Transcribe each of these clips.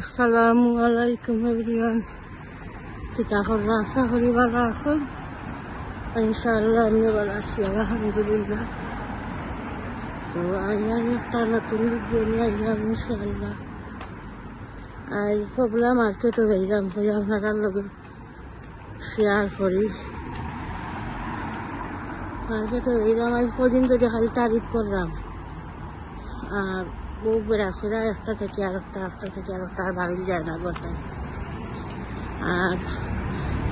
আসসালামু আলাইকুম এভরিওয়ান কিতা কররা আশা করি ভালো আছেন ইনশাআল্লাহ আমি ভালো আছি আলহামদুলিল্লাহ। তো আমি একটা নতুন ভিডিও নিয়ে আইলাম ইনশাআল্লাহ। আই কবলা মার্কেটও যাইলাম কই আপনারা লগে শেয়ার করি। মার্কেটে যাইলাম, আজ কদিন ধরে খালি তারিফ করলাম। আর বউ বেড়াছেরা একটা থেকে আর একটা একটা থেকে আর একটা আর বাড়ি যায় না গোটায় আর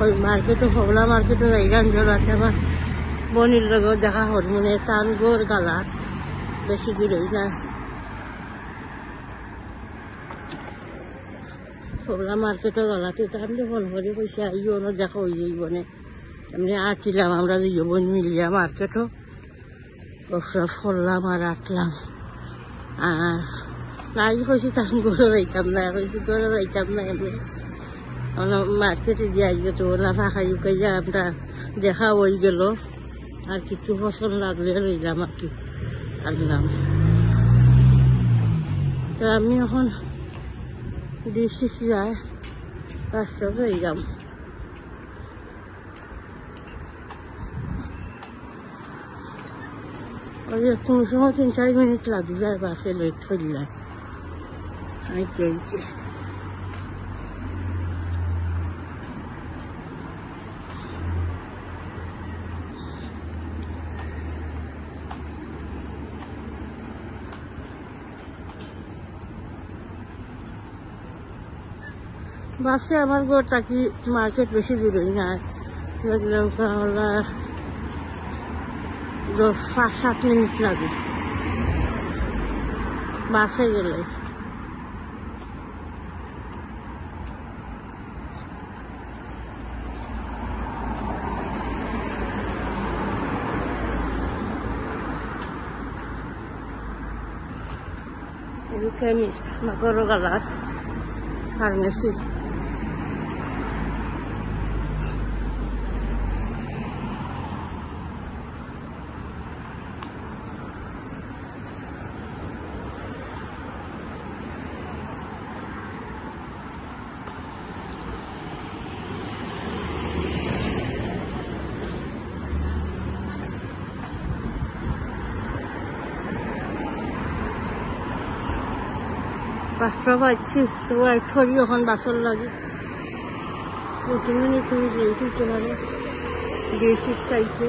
ওই মার্কেটও হবলা মার্কেটও যাইলাম জগাতে আমার। বনির লগেও দেখা হল মানে তার গোর গালাত, বেশি দূর হই না। হবলা মার্কেটও গালাতে তার ফোন করে কইছে আইও না, দেখা হয়ে যাইব না এমনি আটিলাম আমরা যাইব বোন মিলিয়া মার্কেটও। সব করলাম আর আটলাম। আর নাই কইছি তার গরু যাইতাম না। কইছি, গরু যাইতাম না এমনি মার্কেটে দিয়ে আসবে তো ওরা ফাঁকা উকাইয়া আমরা দেখা হয়ে গেল। আর কিছু পছন্দ লাগলে রইলাম আর কি, আনলাম। তো আমি এখন ডিস্ট্রিক্ট যায় বাস্তব হয়ে ওই কোনো তিন চার মিনিট লাগে যায় বাসে লেট করলে আমি পেয়েছি। বাসে আমার ঘর থাকি মার্কেট বেশি দূরে? না। দেখলাম হলো দশ পাঁচ সাত মিনিট লাগে বাসে গেলে বাসটা পাচ্ছি তো ওয়াইট এখন বাসর লাগে। প্রথমে তুমি লেট হইতে পারে। বেসিক চাইতে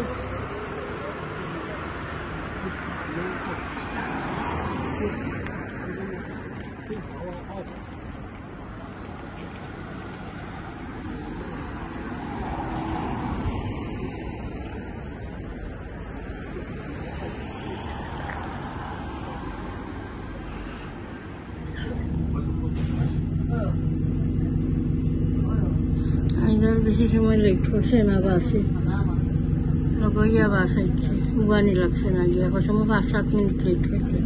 আইজার বেশি সময় লেট করছে না বাসে লগইয়া বাস আইছে উবানি লাগছে না গিয়া কত সময় পাঁচ সাত মিনিট লেট করছে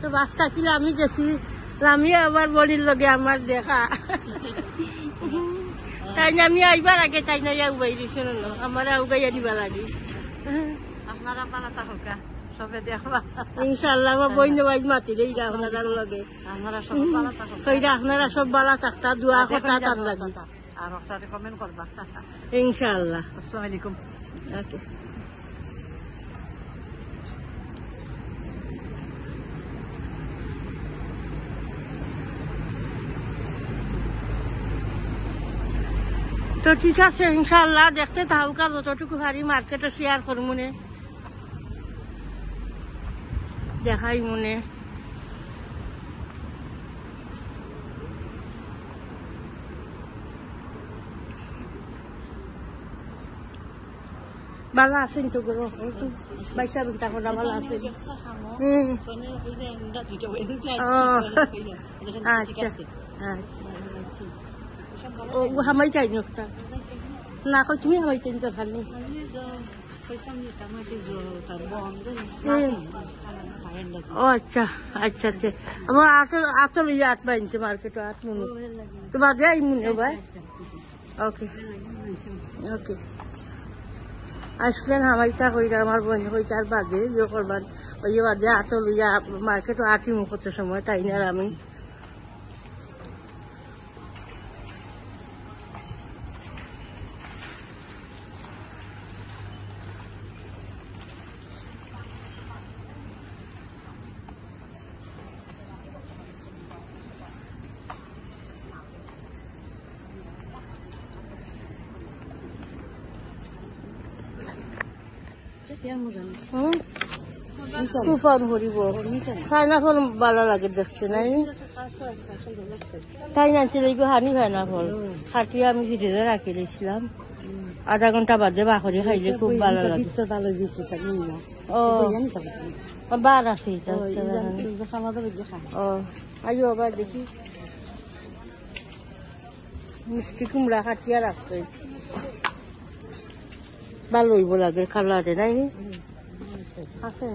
তো বাস থাকিলে আমি গেছি আমি আবার বলির লগে আমার দেখা। তাই না আমি আইবার আগে তাই না উবাই দিছে না আমার উগাইয়া দিবা লাগে। আপনারা পালা থাকা সবে দেখবা ইনশাল্লাহ আমার বইন বাইজ মাতি দেই আপনারা লগে। আপনারা সবে পালা থাকা কইরা আপনারা সব বালা থাকতা দোয়া কথা তার লাগে। আর একটা কমেন্ট করবা। ইনশাল্লাহ আসসালামু আলাইকুম। ওকে। তো ঠিক আছে ইনশাল্লাহ দেখতে থাকুকা যতটুকু পারি মার্কেটে শেয়ার করব মনে। দেখাই মনে। ভালো আছেন তো গো? বাইসা বিটা করা ভালো আছেন। আচ্ছা। আচ্ছা। ও হামাই না কই তুমি হামাই চাই তো আচ্ছা আচ্ছা আচ্ছা। আমার আট আট তো আসলেন হামাইতা কইরা আমার বোন কইতে আর বাদে ইয়ে করবার। ওই বাদে আটল ইয়া মার্কেটে আটি মুখ সময়, তাই না আমি হুম তুফান করিব চাইনা ফল ভালো লাগে দেখতে নাই? তাই না ছিল হানি হয় না ফল। খাটি আমি ফ্রিজে রাখি দিয়েছিলাম আধা ঘণ্টা বাদে বাখরি খাইলে খুব ভালো লাগে। ও। বার আছে ও আইও আবার দেখি। মিষ্টি কুমড়া খাটিয়া রাখতে ভালো হইব লাগে কালারে নাই? আছে।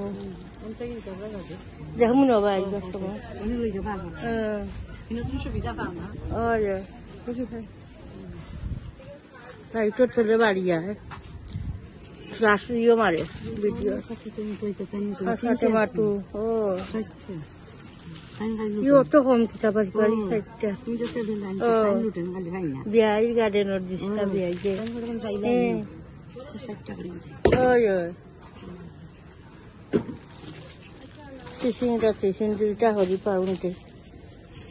দেখি তোলে বাড়ি ইয়ে মারে ভিডিও কাঁচাটে মাটু ও তো কম কিতাব আছে বাড়ি সাইডটা বিয়াই গার্ডেনের দিস্তা বিয়াই যে ওই ওই তিসিংটা তিসিং দুইটা হরি পাউন্ডে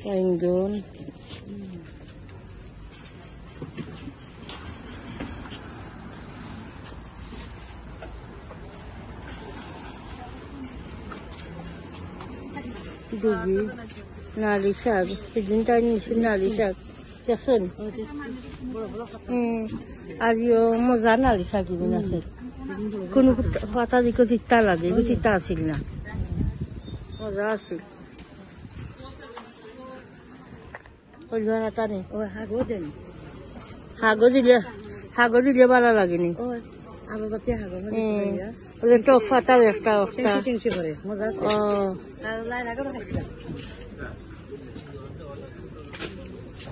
পাইনজন ডুবি নালি শাক সেদিন তাই নিয়েছি নালি শাক দেখছেন হুম আর ইয়ে মজা নালি শাক ইবিন আছে কোনো পাতা দিকে তিতা লাগে এগুলো তিতা আছিল না মজা আছিল কলিয়ার হাতা নেই হাগো দিলে হাগো দিলে ভালো লাগেনি হুম ওদের টক পাতা একটা একটা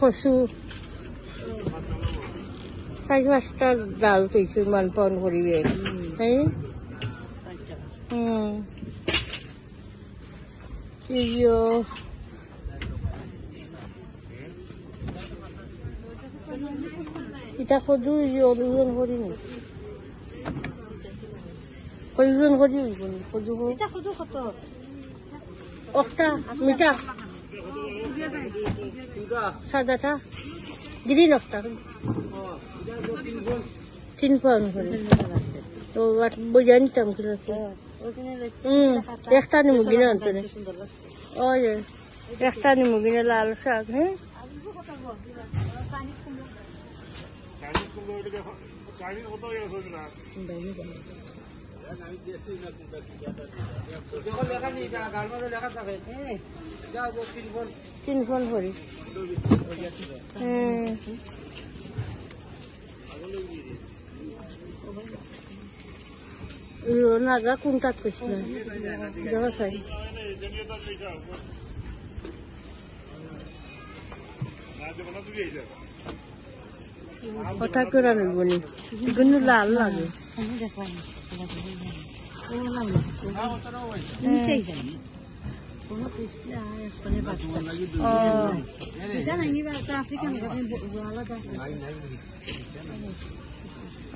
ও চাৰি পাঁচটা ডাল থৈছো ইমান পন কৰিবি হ্যাঁ হুম ইয়ো এটা সদু ইয়ে অনুজন করি নি কয়জন করি সদু একটা মিঠা সাদাটা গ্রিন একটা তিন পাউন্ড করে তো বোঝা নিতাম কি হুম একটা নিমু কিনে আনতে ওই একটা নিমু কিনে লাল শাক হ্যাঁ তিন ফোন করি হ্যাঁ ইয়ো নাগা কোনটাত কৈছিল দেখা চাই কথা করে আনিব নি এগুলো লাল লাগে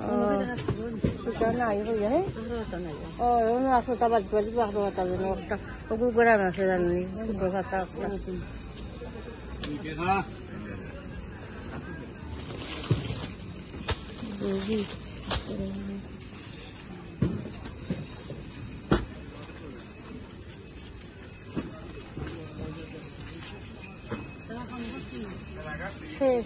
ও এটা নাই হয়ে হ্যাঁ ও ওনো আছে তা বাদ করে বাদ কথা জানো একটা ওগু গড়ান আছে জানি কুটো কথা শেষ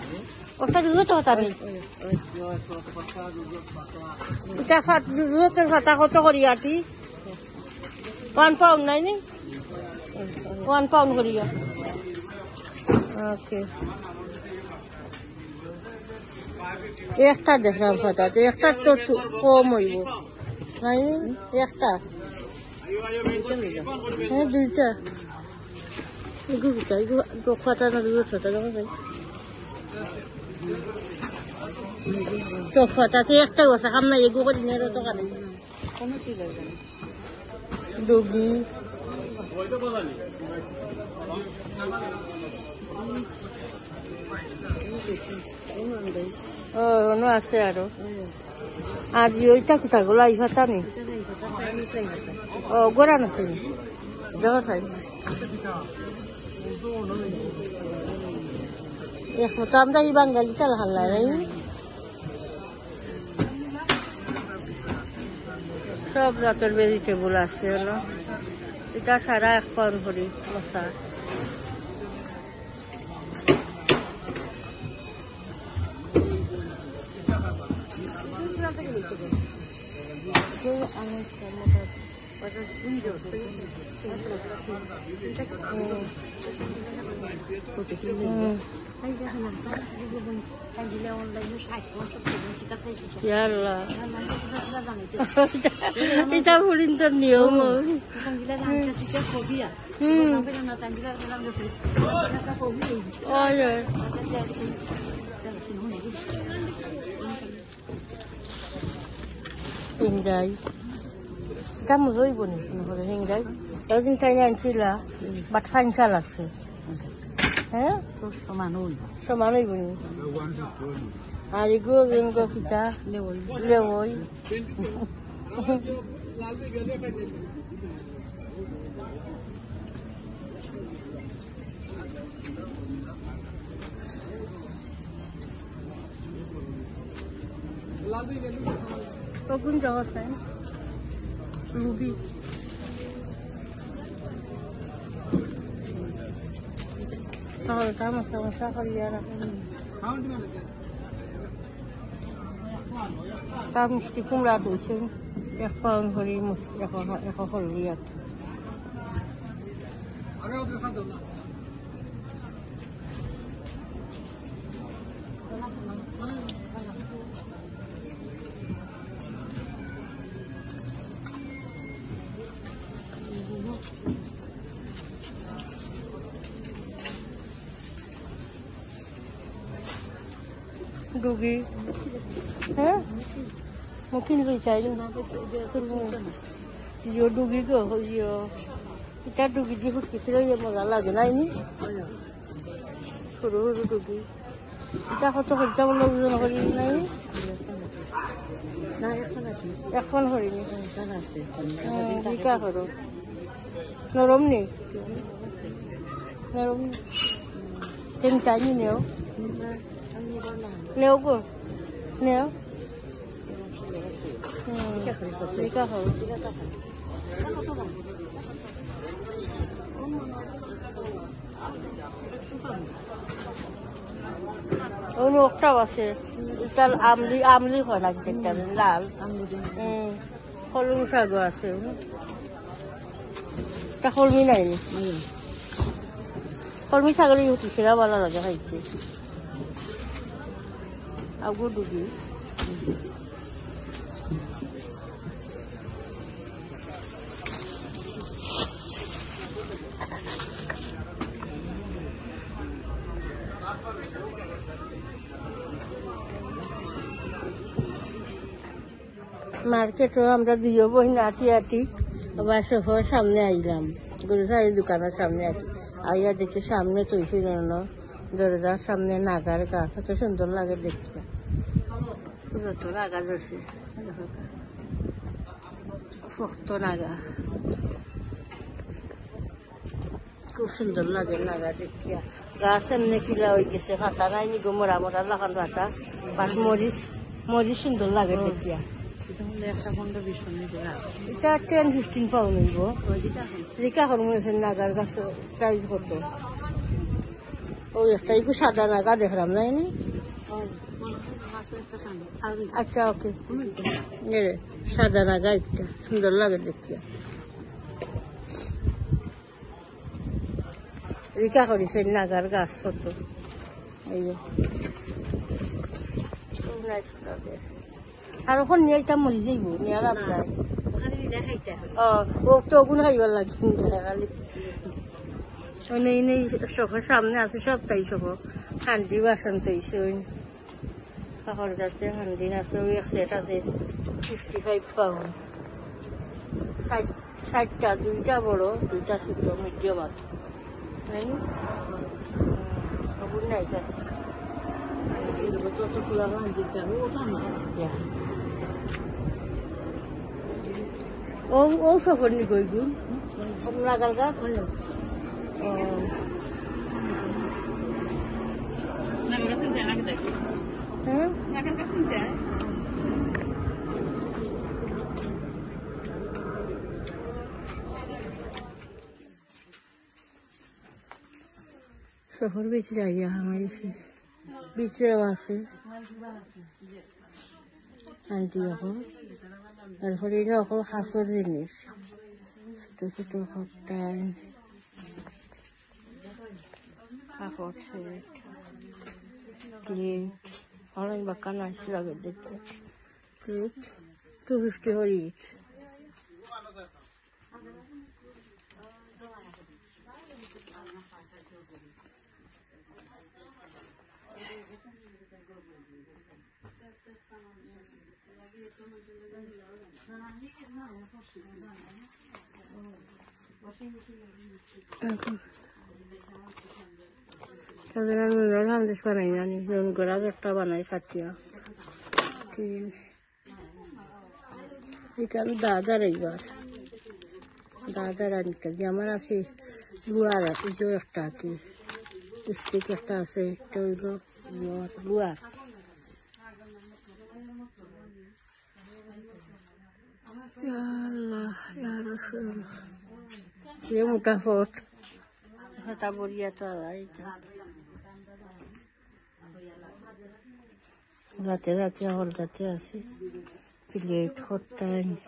ওটা দিও তো ফাটা নেই এটা ফাট দিও তোর ফাটা কত করি আটি ওয়ান পাউন্ড নাই নি ওয়ান পাউন্ড করিয়া ওকে একটা দেখলাম ফাটাতে একটা তো একটু কম হইব নাই একটা হ্যাঁ দুইটা এগুলো দুটা এগুলো তো ফাটা না দুটো ছোট যাব ভাই চোখ ফাটাতে একটা বসা খাম না এগুলো করে নিয়ে তো আছে আরও। আর ওইটা কোথাগুলো আই ফাটা নেই ও গোড়ান আছে নি দেখা একমতো আমরা এই বাঙালি চাল হাল্লা নাই সব জাতের ভেজিটেবল আছে হলো এটা সারা এক পাউন্ড করি মশা Wasn't leader, يلا إذا فلنت اليوم إن جاي হুম ইয়াল্লা এটা ভুলিন্টার নিয়ম হুম ওই ওই হিংরাই কাম হইব নি নহলে হিংরাই এদিন তাই আনছিলা বাট ফাইনসা লাগছে হ্যাঁ সমান হই সমান হইব নি আর এগুলো যেমন কিতা লেবই কোন জায়গা চাই রুবি তাহলে তা মশা মশা করিয়া রাখুন তা মিষ্টি কুমড়া দিয়েছেন এক পাউন্ড করে এশ এশ করলি আর কি। ডুগি হ্যাঁ? মকিন লই চাই ইয়ো ডুগি গো ইয়ো। এটা ডুগি দিয়ে ফুটকিছিল ইয়ে মজা লাগে নাই নি? সরু সরু ডুগি। এটা কত খরচা বলে ওজন করি নাই? এখন এখন আছে। বিকা নরম নেই নরম। টাইম নেও। নেও গো নেও ওই একটাও আছে এটা আমলি আমলি হয় লাগছে একটা লাল কলমি শাকও আছে এটা কলমি নাই কলমি ইউটি সেরা ভালো লাগে খাইতে আগু ডুবি মার্কেটও আমরা দুইও বহিন আটি আটি। আবার সোফার সামনে আইলাম। গরুসারি দোকানের সামনে আটি আইয়া দেখি সামনে তৈছিল না দরজার সামনে নাগার গাছ এত সুন্দর লাগে দেখতে। যত নাগা ধরছে শক্ত নাগা। খুব সুন্দর লাগে নাগা দেখিয়া। গাছ এমনি কিলা হয়ে গেছে ফাটা নাই নি গো মরা মরা লাগান ফাটা পাশ মরিচ মরিচ সুন্দর লাগে দেখিয়া। এটা দেওয়া এটা টেন ফিফটিন পাউন্ড এখন? রিকা হরমোনের নাগার গাছ প্রাইস কত? ওই একটা একটু সাদা নাগা দেখলাম নি আচ্ছা ওকে। কোনো না। এরে সাদা নাগা একটা সুন্দর লাগে দেখিয়া রিকা করিছে নাগার গাছ কত? এই আর ওখান নিয়ে এটা মরি যাইব নিয়ে লাভ নাই। ও তো খাইবার লাগে ওই নেই সখের সামনে আছে সব তাই সখ হান্ডি বাসন তৈছে ওই কাকর কাছে হান্ডি আছে ওই এক সেট আছে ফিফটি ফাইভ পাউন্ড ষাটটা, দুইটা বড়, দুইটা ছোট মিডিয়াম আছে। তাই না? নাই আছে. ও ও সফর নি গই নাগাল গাছ শহর ভিতরে আইয়া আমার এসে ভিতরেও আছে আন্টি এখন তারপরে এটা এখন হাঁসর জিনিস। ছোট ছোট কাপড় সেট প্লেট অনেক বাক্কা নাইস লাগে দেখতে plate to Estas eran los estaban ahí fatigados. Qué. Y que el dadar igual. Dadar en que llamar así. Lugar, y yo está aquí. Es que está así, todo lugar. lugar. Ya la, ya la suelo. Y un cafot. Esa taburía toda ahí. date, date, oğul date así. Bilet hottayın.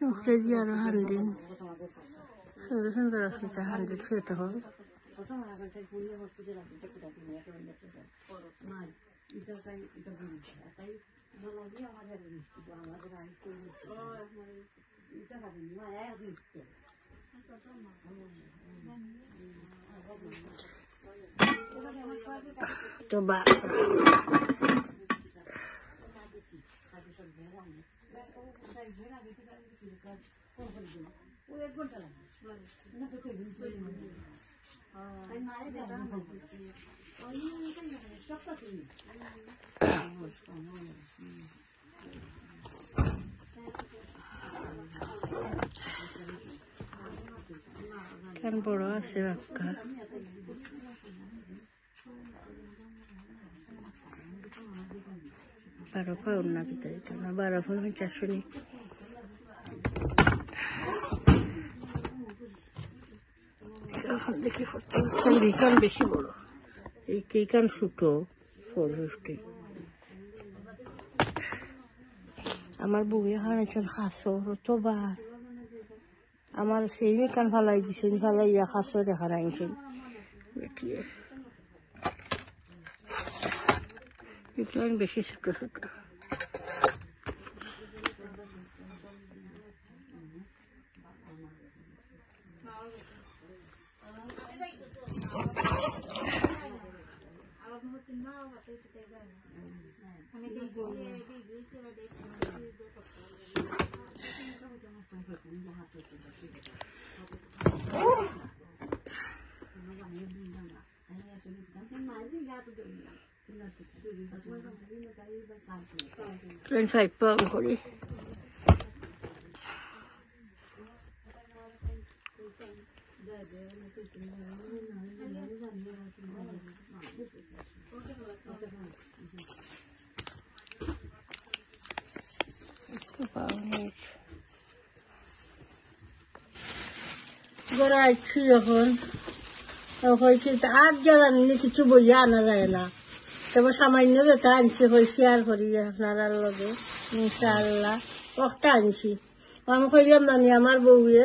Nuhre diyarı haldin. Şöyle şundur asıca haldin. Şöyle hol. সুন্দর সুন্দর আছে তা হান্ডিন সেটা হল তো বা কান বড় আছে বাক্কা বারো পাউন্ড না কিতা দিত না বারো পাউন্ড চারশো নি এখন দেখি কান বেশি বড়? এই কে কান ছোটো ফোর ফিফটি আমার বউ এখন একজন খাসো তো বা আমার সেই কান ফালাই দিছেন ফালাইয়া খাসো দেখা রাখছেন İbrahim beşi çıktı sıktı. Oh! 25 pound করে গড়াইছি যখন হয়েছে আজ যাবেন কিছু বইয়া আনা যায় না তবে সামান্য যেটা আনছি হয়ে শেয়ার করি আপনার লগে ইনশাআল্লাহ। একটা আনছি। আমি কইলাম জানি আমার বউয়ে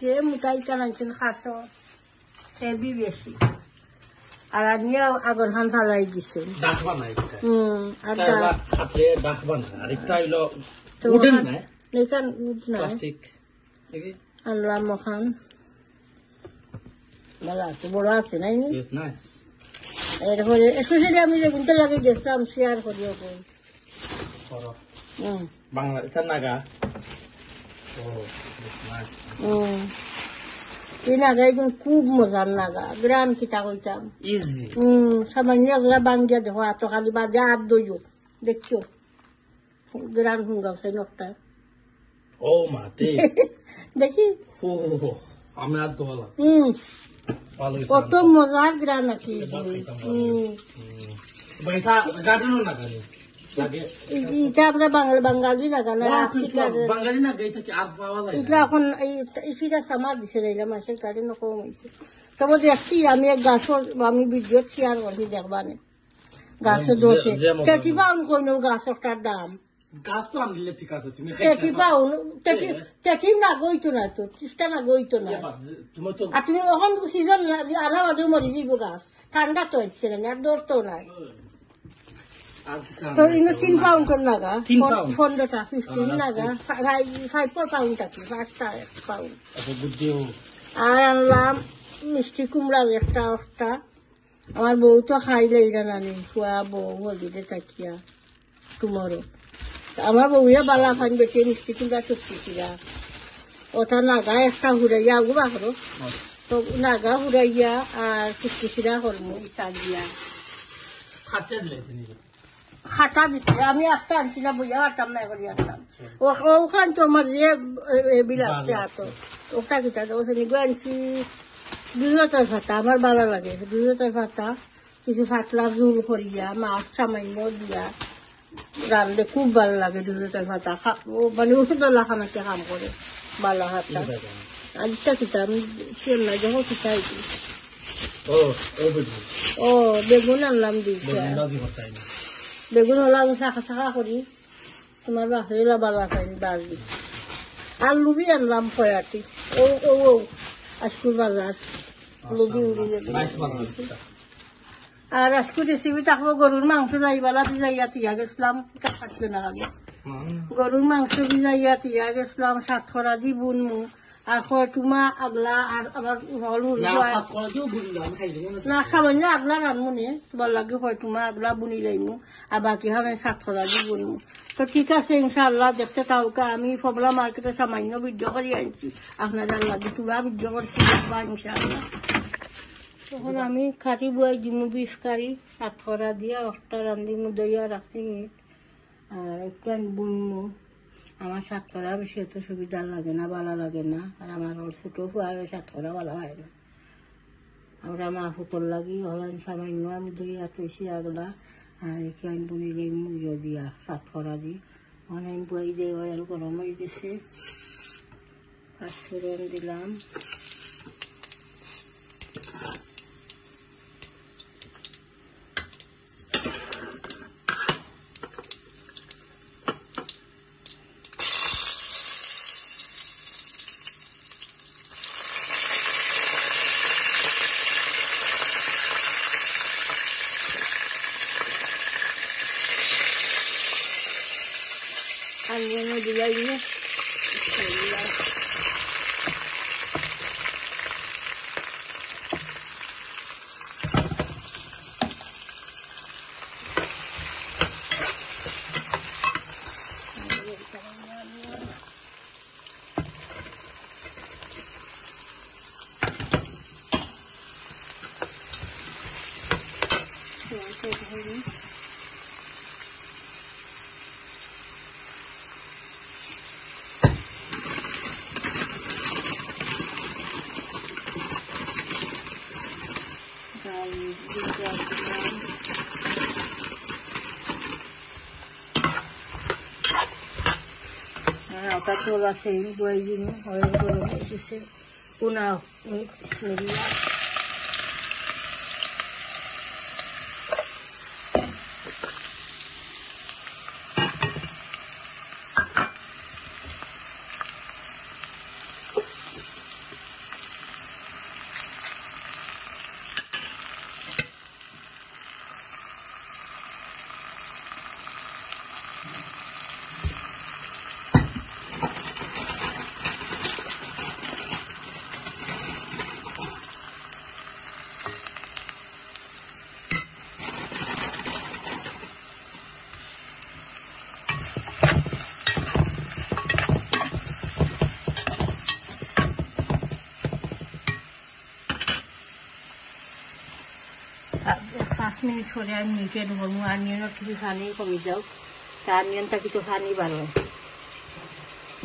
যে মোটাই কান আনছেন খাসো হেভি বেশি আর আনিয়া আগর হান ফালাই দিছেন। হুম আর হইল উডেন না এখান না প্লাস্টিক। ভালো আছে বড় আছে নাই নি? নাইস এরপরে স্পেশালি আমি যেগুনটা লাগে গেছিলাম শেয়ার করি ওকে করো। হুম বাংলা নাগা। এই একদম খুব মজার নাগা গ্রান কিতা কইতাম। সামান্য এগুলা বাঙ্গিয়া দেখো এত খালি বাদে আর দইও দেখছ গ্রান হুঙ্গাছে নকটা ও মা দেখি। দোলা হুম কত মজার গ্রান আছে হুম। বাইটা গার্ডেনও নাগা নি লাগে? আমরা বাঙালি বাঙালি লাগা না আফ্রিকার বাঙালি না গাইতে কি আর পাওয়া যায় ইটা এখন সামার দিছে রইলাম মাসের কাটে নকম হয়েছে তবে দেখছি আমি এক গাছর আমি ভিডিও শেয়ার করছি দেখবানে গাছে যে- দোষে। তেটি পাউন কইন গাছটার দাম? গাছ তো আনলে ঠিক আছে তুমি পাউন তেটি তেটি না গইতো না তো চেষ্টা না গইতো না। তুমি তো আর তুমি এখন সিজন আনা বাদেও মরি যাব গাছ। ঠান্ডা তো হচ্ছে না আর তো নাই। তো ইনো তিন পাউন্ড নাগা? পনেরোটা ফিফটিন নাগা ফাইভ ফোর পাউন্ড থাকি পাঁচটা পাউন্ড আচ্ছা আর আনলাম মিষ্টি কুমড়া একটা একটা আমার বউ তো খাইলে এরা নানি খুয়া বউ হলিদে থাকিয়া টুমরো আমার বউয়া বালা খান বেটে মিষ্টি কুমড়া চুক্তিছিলা ওটা নাগা একটা হুড়াইয়া আগু বাহরো তো নাগা হুড়াইয়া আর চুক্তিছিলা হরমু। ইসা দিয়া খাটে ভিতরে আমি বইয়া আনতাম না করি আনতাম ও- ওখান তো আমার যে বিলাসে আতো ওটা কিটা তো ওখানে গো আনছি। দুজোটার ভাতা আমার ভালো লাগে। দুজোটার ভাতা কিছু ফাটলা জুল করিয়া মাছ সামান্য দিয়া। রান্ধলে খুব ভালো লাগে দুজোটার ভাতা মানে ওষুধলা খানাতে কাম করে ভালো হাতটা আজটা আমি না যখন আইছি ও বেগুন আনলাম দিয়েছে বেগুন রাজি করতে না বেগুন হলো আমি শাখা শাখা করি তোমার বাসে বালা খাইনি বাড়ি আর লুবি আনলাম ফয়াটি ও ও আজকুর বাজার লুবি উড়ি যাবে আর আজকুর রেসিপি থাকব গরুর মাংস যাইবালা ভিজাইয়া তিয়া গেছিলাম কাটতে না খালি গরুর মাংস ভিজাইয়া তিয়া গেছিলাম সাতখরা দি বুনমু আর খয়টুমা আগলা আর আমার হল না সাত সামান্য আগলা রানমু নে তোমার লাগে হয়তো মা আগলা বুনি লাইমু আর বাকি হামে সাত খরা দিয়ে বুনমু। তো ঠিক আছে ইনশাআল্লাহ দেখতে তাওকা আমি ফবলা মার্কেটে সামান্য ভিডিও করে আনছি। আপনাদের লাগে তুলা ভিডিও করছি ইনশাআল্লাহ। তখন আমি খাটি বুয়াই দিমু, বিষ কারি খরা দিয়া একটা রান্ধিমু, দইয়া রাখছি আর একটু বুনমু। আমার সাতকরা বেশি অত সুবিধা লাগে না ভালো লাগে না। আর আমার ছোটো ফুয়ায় সাত করা ভালো হয় না। আমরা মা ফুতর লাগি, হলেন সামান্য আমি দুই হাত আগলা। আর একটু আমি বুনি দিই মুড়িও ইয়ে দিয়া সাতকরা দি। অনেক বই দিয়ে অয়েল গরম হয়ে গেছে পাঁচফোড়ন দিলাম। সেট হয়নি ডাল দুটো দিলাম ওটা তোলা সেই বই দিন হয়ে গরম এসেছে মিনিট হলে আমি নিচে ধরবো আনিয়নত কিছু পানি কমে যাও। তা আনিয়নটা কিছু পানি বাড়ো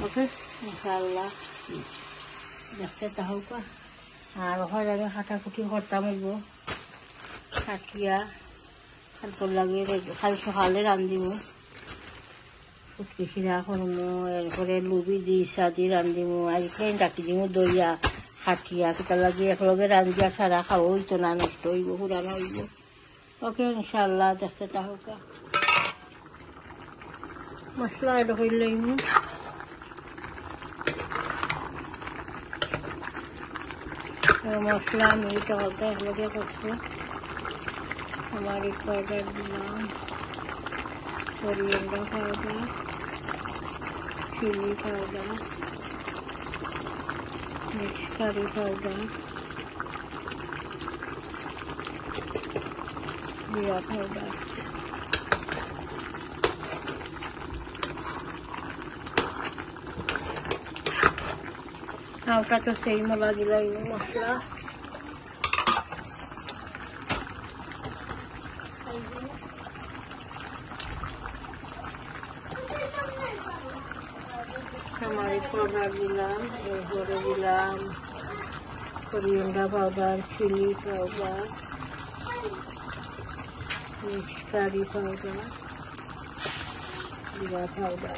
ওকে? ইনশাল্লাহ দেখতে তাহলে আর হয় আমি কাটাকুটি করতাম হইব কাটিয়া তারপর লাগে কাল সকালে রান্ধিব ফুটকি খিরা করমু এরপরে লুবি দি ইসা দি রান্ধিব আজকে ডাকি দিব দইয়া খাটিয়া কিতা লাগে একলগে রান্ধিয়া সারা খাও হইতো না, নষ্ট হইব, পুরানো হইব। ওকে ইনশাল্লাহ দেখতে তাহকা মশলা এটা হইলেই মশলা মিট হলদা একলগে করছি আমার পাউডার দিলাম coriander powder chilli powder mix curry powder জিরা পাউডার ওটা তো সেই মলা দিলাই মশলা আমার পাউডার দিলাম এরপরে দিলাম coriander powder chilli powder mix curry powder জিরা পাউডার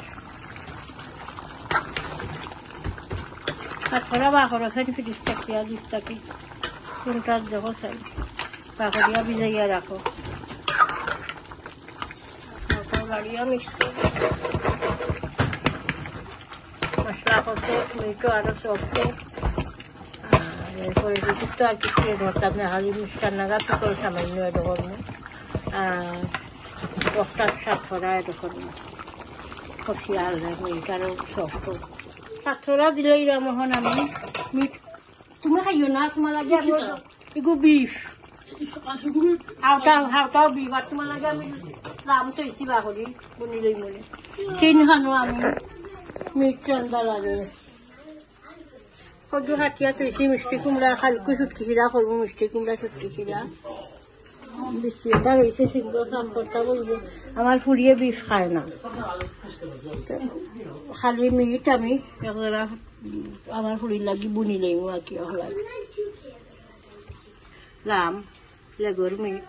আর থোড়া বাকর আছে ফ্রিজ থাকি, আর ডিপ থাকি। কোনটার দেখো চাই বাকরিয়া ভিজাইয়া রাখো। বাড়িয়া মিক্স করে। মশলা কষে মিটো আরও সফটে এরপরে যদি তো আর কিছু ধরতাম না। হালি মিষ্টার নাগা পিকল সামান্য আর ডক্টর সাতরা এটা করব কষি আর মিট আরও সফট সাতরা রামোহন আমি মিট তুমি খাইও না? তোমার লাগে আমি এগো বিফ হাওটা হাওটাও বিফ আর তোমার লাগে আমি রাম তো ইসি বাকরি বনিলেই মনে। তিন খানো আমি মিট রান্দা লাগে সদ্য হাতিয়া তৈছি মিষ্টি কুমড়া খালকু সুটকি খিরা করব মিষ্টি কুমড়া সুটকি খিরা বেশি, এটা রয়েছে সেগুলো কাম করতে বলব? আমার ফুরিয়ে বিষ খায় না। খালি মিট আমি আমার ফুরির লাগি বুনি লইমু আর কি হলাই লাম লেগর মিট।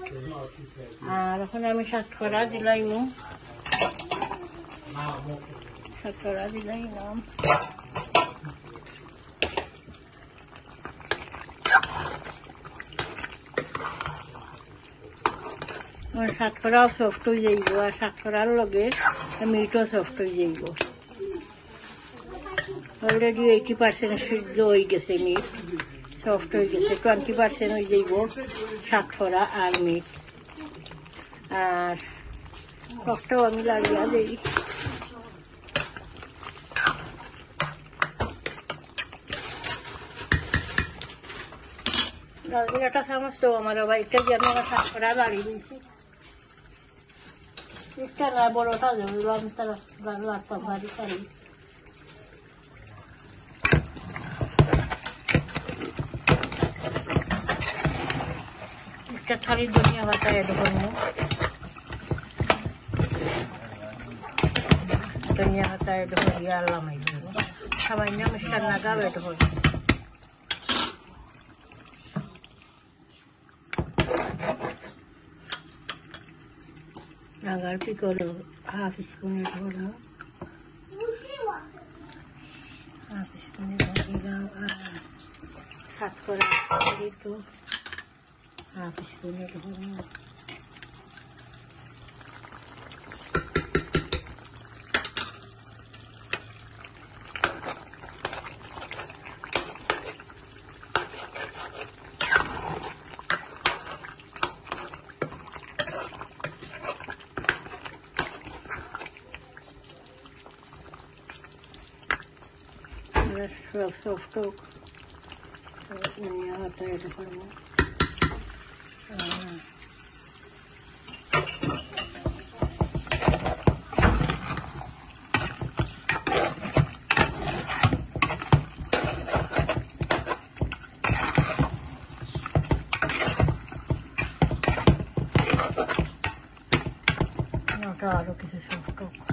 আর এখন আমি সাতকরা দিলাইমু। সাতকরা দিলাইলাম। আর সাতকরাও সফট হয়ে যাইব, আর সাতকরার লগে মিটও সফট হয়ে যাইব। অলরেডি এইটি পার্সেন্ট সিদ্ধ হয়ে গেছে মিট সফট হয়ে গেছে টোয়েন্টি পার্সেন্ট হয়ে যাইব সাতকরা আর মিট। আর টকটাও আমি লাগিয়ে দিই। একটা চামচ তো আমার বাইকটা যে আমি আমার সাতকরা বাড়ি দিয়েছি না বড়টা ধরলো আমি তারা লাগতাম বাড়ি পারি একটা থালি ধনিয়া পাতা এড করব ধনিয়া পাতা এড করি আল্লাহ সামান্য মিষ্টার নাগাও এড করব নাগার পিকল হাফ স্পুন এড করব হাফ স্পুন এড দিলাম আর সাত করা একটু হাফ স্পুন এড করব সব সফট হোক ধনিয়া পাতা এটা করব আর ওটা আরও কিছু সফট হোক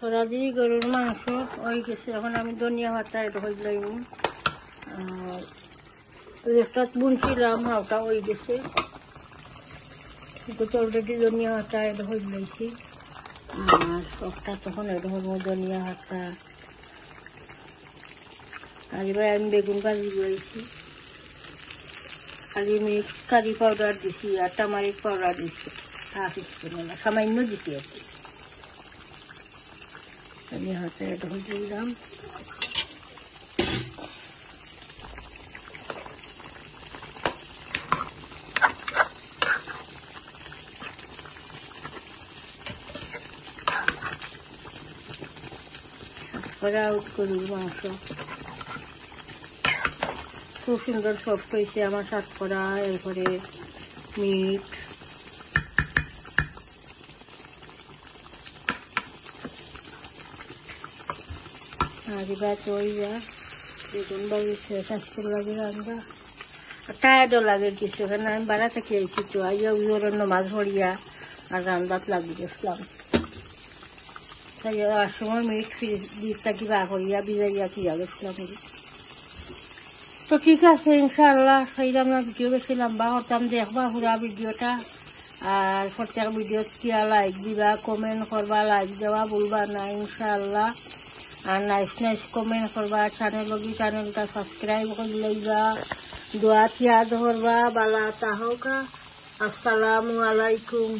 সাতশোরা দিয়ে গরুর মাংস, ওই গেছে। এখন আমি ধনিয়া পাতা হয়ে লাইনি আর একটা বুনছিলাম, হাওটা ওই গেছে। কিন্তু অলরেডি ধনিয়া পাতা হয়ে লাইছি। আর একটা তখন এটা ধনিয়া পাতা আর এবার আমি বেগুন ভাজি করেছি খালি মিক্স কারি পাউডার দিছি আর টামারিক পাউডার দিছি। হাফ স্পুন সামান্য দিছি আর কি। আমি হাতে ঢোল দিলাম। খুব সুন্দর সব হয়েছে আমার সাত করা এরপরে মিট বাড়িছে স্বাস্থ্য লাগে লাগে কিছু আমি তো মাছ আর গেছিলাম বিজাইয়া গেছিলাম তো ঠিক আছে ইনশাআল্লাহ সেইরাম না ভিডিও বেশি লম্বা করতাম দেখবা পুরা ভিডিওটা আর প্রত্যেক ভিডিও কিয়া লাইক দিবা কমেন্ট করবা লাইক দেওয়া বলবা না ইনশাআল্লাহ আর নাইস নাইস কমেন্ট করবা চ্যানেল লগি চ্যানেলটা সাবস্ক্রাইব করে লইবা দোয়া থিয়া ধরবা বালা তাহকা আসসালামু আলাইকুম